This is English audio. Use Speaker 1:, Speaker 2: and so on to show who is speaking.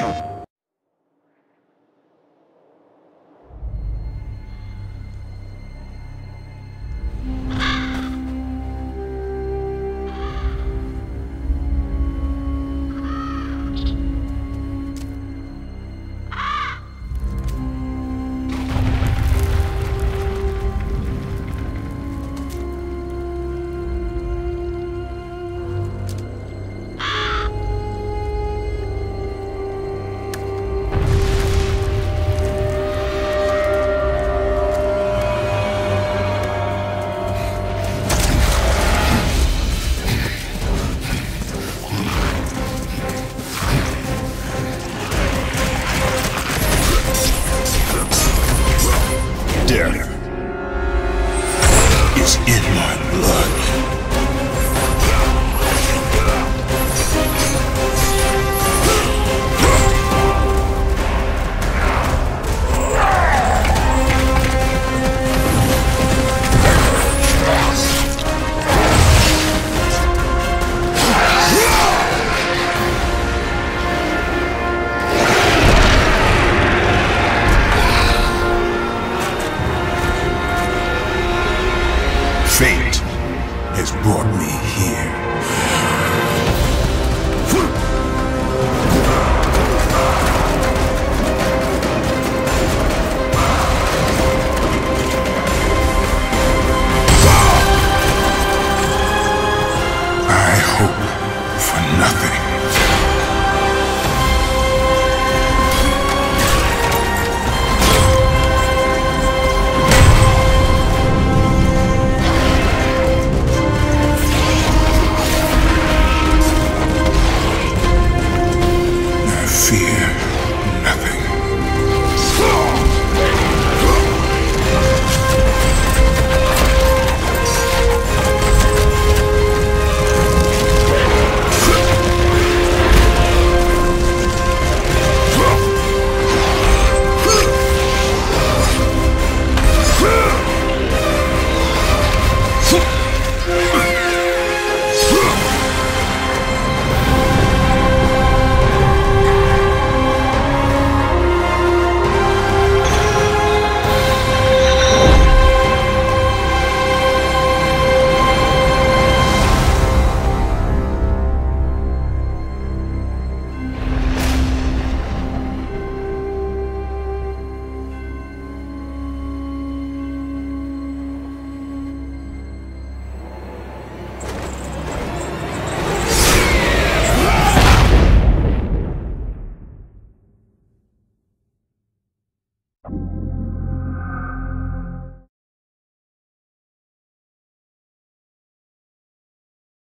Speaker 1: Death is in my blood. Fate has brought me here. I hope for nothing.